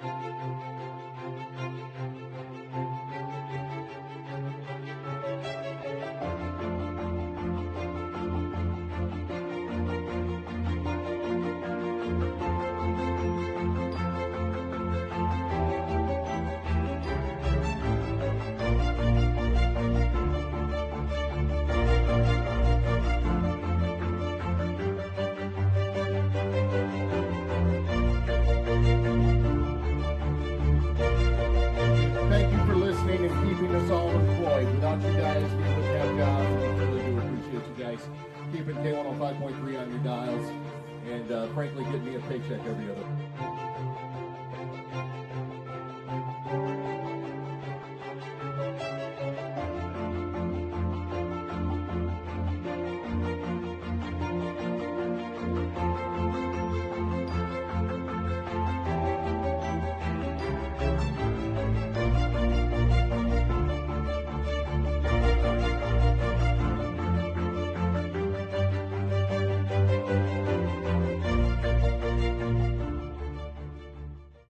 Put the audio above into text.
Música out you guys. We couldn't have jobs. We really do appreciate you guys keeping K105.3 on your dials and uh, frankly getting me a paycheck every other.